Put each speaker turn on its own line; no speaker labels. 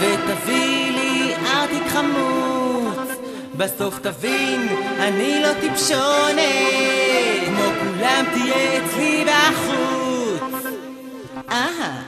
ותביא לי ארטיק חמוץ. בסוף תבין, אני לא טיפשונת, כמו כולם תהיה אצלי בחוץ. אהה